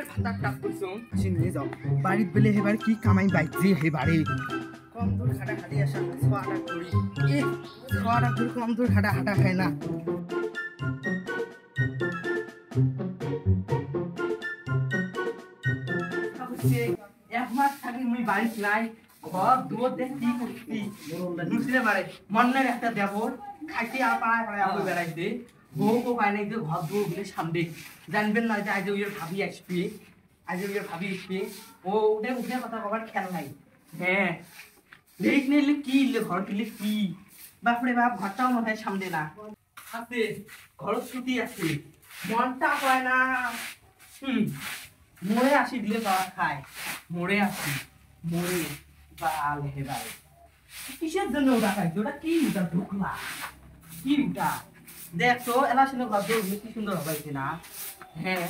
মনের ভাতার টাক আসি নিয়ে যাও। বাড়িত বেলে হেবার কি কামাই বাইছে হেবারে কম দূর খাটা খালি আসা ছোয়াটা করি। এ ছোয়াটা করি কম দূর খাটা হাঁটা খায় না। এক মাস থাকি মুই বাড়িত নাই ঘর দুয়ার দেখ কি করছি? নুসিলে মারে মন্নের একটা দেবর খাইতে আর পাড়ায় পাড়ায় বেড়াইতে বউ কো পায় নাই ঘর দুয়ারগুলো সামনে। জানবেন না যে আজ ওই ভাবি আসবে। আজ ওই ভাবি আসবে। ও উঠে উঠে কথা কবার খেয়াল নাই। হ্যাঁ। দেখ নিলে কি ইলে ঘর দিলে কি? বাপরে বাপ, ঘরটাও মাথায় সামনে না। আছে, ঘর ছুটি আছে। মনটা হয় না। হুম, মরে আসি দিলে বাবা খায়। মরে আসি। মরে বাল হে বাল কিসের জন্য ওটা খাইছে? ওটা কি? ওটা ঢুকলা। কি ওটা? দেখ, এলা ছিল ঘর কি সুন্দর হবাইছে না? হ্যাঁ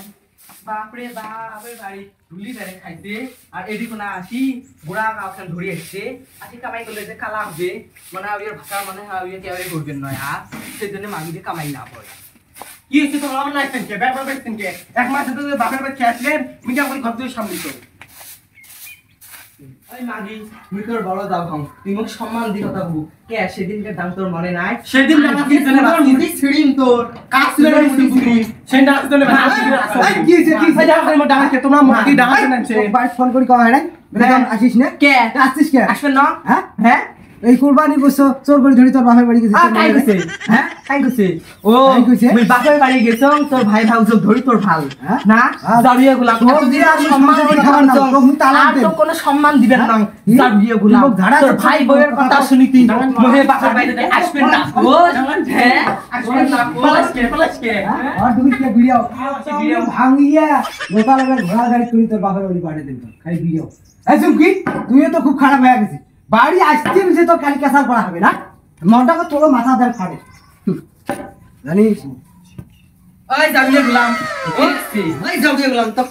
বাপরে বাপরে বাড়ি ধুলি বেড়ে খাইছে, আর এদিকে না আসি, বুড়া কাউখান ধরে আসছে, আসি কামাই করলে যে কালা হবে মানে ওই ভাষা মানে ওই কেউ করবেন নয়, আর সেই জন্য মাগি দিয়ে কামাই না পড়ে কি হয়েছে তোমার নাই ফেনকে ব্যাপার এক মাসে তো বাপের বাড়ি খেয়ে আসলেন মিটা করে ঘর দিয়ে সামনে মুই তোর বড় দাও ভাঙ তুই মোক সম্মান দি কথা বউ কে সেদিনকার দাম তোর মনে নাই? সেদিন কি জানা মুদি ছিড়িম তোর? কাজ ছিল না মুসলিম মুসলিম সেই ডান্স দিলে এই, কি হয়েছে, কি হয়েছে? করে তোমরা মুখি ফোন করি কওয়া হয় আসিস না? কে? আসিস কে? আসবেন না? হ্যাঁ হ্যাঁ? এই কুরবানি বসছো চোর করে ধরি তোর বাপের বাড়ি গেছিস কইছে হ্যাঁ কাই কইছে ও কাই কইছে? মুই বাপের বাড়ি গেছং তোর ভাই ভাউজ ধরি তোর ভালো হ্যাঁ? না হ্যাঁ। জারিয়া গুলা তোর দিয়ে আর সম্মান খাবার না, মুখ তালাক আর দেন। তো কোনো সম্মান দিবেন না কি? জারিয়া গুলা তুই ঝাড়া তোর ভাই তোর বউয়ের কথা। শুনি তুই মহে বাপের বাড়িতে আসবেন না ও হ্যাঁ আসবেন না পলাশকে পলাশকে হ্যাঁ? আর তুমি কে বিড়িয়াও ভাঙিয়া গোটা লাগা ঘোড়া গাড়ি করে তোর বাপের বাড়ি পাঠিয়ে দিন তোর খালি বিড়িয়াও এই চুমকি তুইও তো খুব খারাপ হয়ে গেছিস বাড়ি আসতে যে তোর কালি কেসার করা হবে না? মনটাকে তোর মাথা দেয় খাবে। জানিস? তো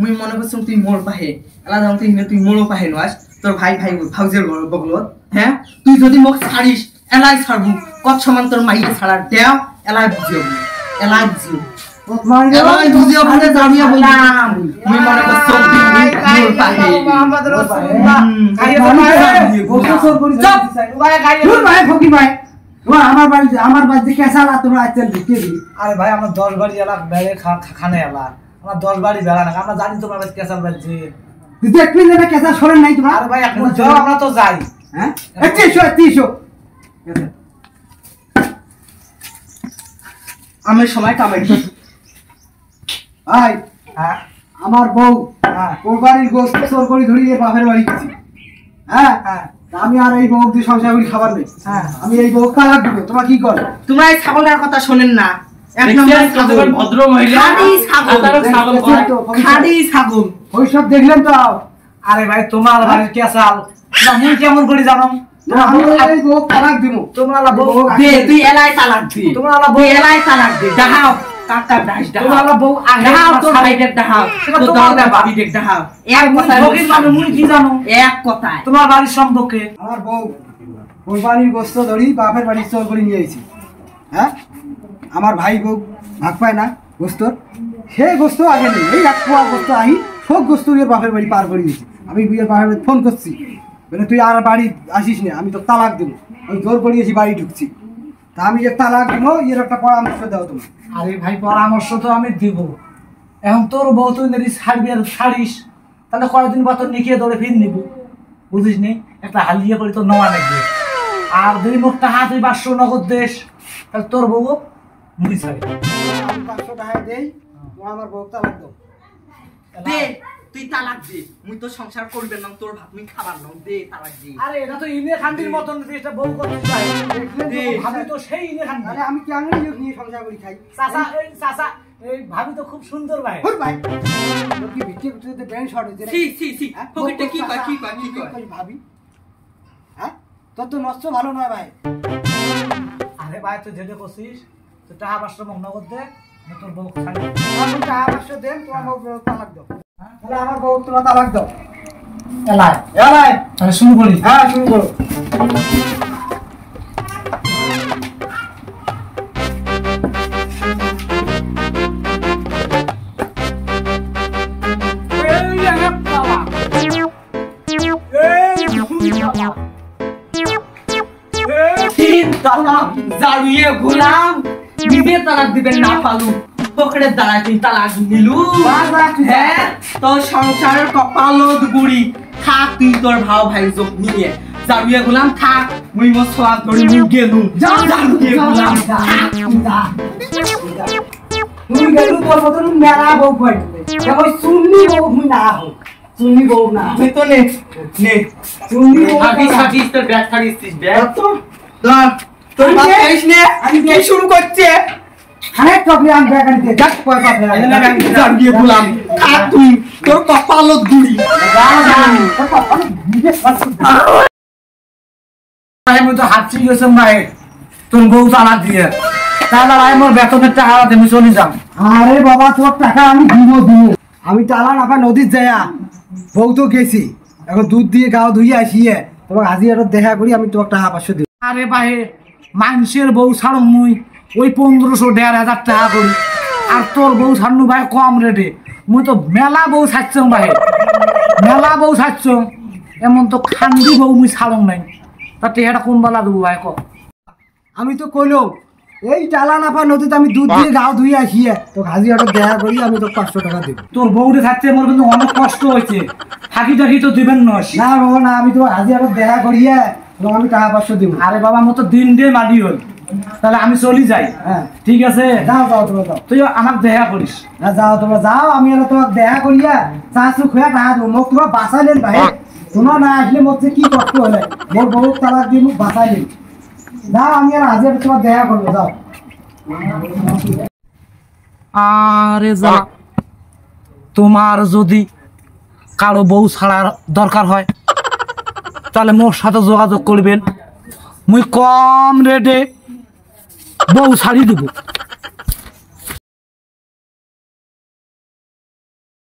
মনে তুই পাহে। এলা তুই তুই পাহে ভাই ভাই বগলত হ্যাঁ? তুই যদি মোক ছাড়িস, এলাই ছাড়বু। কত সমান তোর মাইকে ছাড়ার দেও, এলাই বুঝিও। এলাই বুঝিও। আমার বাড়িতে আমার বাড়িতে কেসালা তোমরা আজকাল ঢুকে আরে ভাই আমার দশ বাড়ি এলা বেড়ে খানে এলা। আমার দশ বাড়ি বেড়া না। আমরা জানি তোমার বাড়ি কেসাল বাড়ছে দেখবি না কেসা সরেন নাই তোমার? আরে ভাই এখন যাও আমরা তো যাই। হ্যাঁ? তিনশো তিনশো আমি সময় কামাই। ভাই হ্যাঁ আমার বউ হ্যাঁ কোরবানির গোস্ত চোর করে ধরিয়ে বাপের বাড়ি গেছি। হ্যাঁ হ্যাঁ আমি আর এই বউ দিয়ে সংসার করি খাবার নেই। হ্যাঁ। আমি এই বউ তালাক দিব? তোমরা কি করো? তোমরা এই ছাগলটার কথা শোনেন না। দেখলেন তো? আরে ভাই তোমার বাড়ির কেসাল মুই কেমন করে জানো? আমি এই বউ তালাক দিব। তোমরা বউ তুই এলাই তালাক দে। তোমরা আলা বউ তুই এলাই তালাক দে। দেখাও দাস বউ আগে। এক মুই কি জানো? এক তোমার বাড়ির সম্পর্কে। আমার বউ কোরবানির গোস্ত ধরি বাপের বাড়ি চোর করে নিয়ে এসেছি হ্যাঁ? আমার ভাই বউ ভাগ পায় না গোস্তর সেই গোস্ত আগে নেই। এই এক পোয়া গোস্ত আহি সব গোস্ত বাপের বাড়ি পার করে দিয়েছি আমি বিয়ের বাপের বাড়ি ফোন করছি। বলে তুই আর বাড়ি আসিস না আমি তো তালাক দেবো। আমি জোর করিয়েছি বাড়ি ঢুকছি। তা আমি যে তালাক দেবো এর একটা পরামর্শ দাও তুমি। আরে ভাই পরামর্শ তো আমি দিব। এখন তোর বউ তুই যদি ছাড়বি আর ছাড়িস তাহলে কয়েকদিন পর তোর নিকিয়ে দৌড়ে ফির নিব। বুঝিস নি? একটা হালিয়ে করে তোর নেওয়া লাগবে। আর দুই মুখটা হাত পাঁচশো নগদ দেশ তাহলে তোর বউ মুড়ি ছাড়ে পাঁচশো টাকা দেই আমার বউ তালাক দাও। দে তুই তালাক দে। মুই তো সংসার করবে না তোর ভাত মুই খাবার নাও দে তালাক দে। আরে এটা তো ইনে খান্ডির মতন দেশটা বউ করতে চাই দেখলে ভাবি তো সেই ইনে খান্ডি তাহলে আমি কেন নিয়োগ নিয়ে সংসার করি খাই? চাচা এই চাচা এই ভাবি তো খুব সুন্দর ভাই। হুর ভাই। তোর কি ভিত্তি ভিত্তিতে ব্যান্ড শর্ট হয়েছে সি সি সি? ফকিরটা কি কয় কি কয় কি কয়? ভাবি। হ্যাঁ? তোর তো নষ্ট ভালো নয় ভাই। আরে ভাই তুই যেটা করছিস তো টাকা পাঁচশো নগদ দে আমি তোর বউ আমি টাকা পাঁচশো দেন তোমার বউ বউ তালাক দাও। তাহলে আমার বউ তোমার তালাক হ্যাঁ, তিন তালাক জ্বালিয়ে গোলাম দিবে তালাক দিবেন না পালু দাঁড়ায় তুই তালাক হ্যাঁ তোর সংসারের কপালত গুড়ি। থাক তুই তোর ভাও ভাই যোগ নিয়ে জারুয়ে গোলাম থাক মুই সোয়াদ ধরে মুই গেলু। জারুয়ে গোলাম তুই গেলু তোর মতন মেলা বউ বউ মুই না হোক বউ না আমি তো নে নে। বউ। তোর ব্যাগ থাকিস ব্যাগ। তো তোর বাপ। খাইস নে। আমি। কে শুরু করছে? অনেক টপলি আমি ব্যাগ যাক পয়সা ফেলা জারুয়ে গোলাম থাক তুই তোর কপালত গুড়ি আমি তো হাঁটছি গেছে ভাই তোর বউ তালাক দিয়ে। তাহলে ভাই মোর বেতনের টাকা আমি চলে যাম। আরে বাবা তোর টাকা আমি দিব দিব। আমি টালা নাফা নদীর যাইয়া বউ তো গেছি। এখন দুধ দিয়ে গাও ধুইয়ে আসিয়ে তোমাকে আজি দেখা করি আমি তোমাকে টাকা পাঁচশো দিব। আরে ভাই মানুষের বউ ছাড়ো মুই। ওই পনেরোশো দেড় হাজার টাকা করি। আর তোর বউ ছাড়নু ভাই কম রেটে মুই তো মেলা বউ ছাড়ছ ভাই। মেলা বউ ছাড়ছ এমন তো খান্দি বউ মুই ছাড়ং নাই। তাতে এটা কোন বেলা দেবো ভাই ক? আমি তো কইলো এই টালা নাফা নদীতে আমি দুধ দিয়ে গাও ধুইয়ে আসিয়ে তো হাজি একটা দেখা করি আমি তো পাঁচশো টাকা দিব। তোর বউরে থাকতে মোর কিন্তু অনেক কষ্ট হয়েছে। থাকি থাকি তো দিবেন নস না বাবা না আমি তো হাজি একটা দেখা করিয়ে তোমাকে আমি টাকা পাঁচশো দিব। আরে বাবা মতো দিন দিয়ে মাটি হল। তাহলে আমি চলি যাই। হ্যাঁ। ঠিক আছে? যাও যাও তোমরা যাও। তুই আমাকে দেখা করিস। না যাও তোমরা যাও। আমি এলা তোমাকে দেখা করিয়া চা চু খুঁয়া টাকা দেবো মোক তোমার বাঁচাইলেন ভাই তোমরা না আসলে মোর যে কি কষ্ট হলে। মোর বউ তালাক দিয়ে মোক বাঁচাইলেন যাও আমি আর হাজির তোমার দেখা করব যাও। আরে যা তোমার যদি কারও বউ ছাড়ার দরকার হয় তাহলে মোর সাথে যোগাযোগ করবেন। মুই কম রেটে বউ ছাড়ি দেবো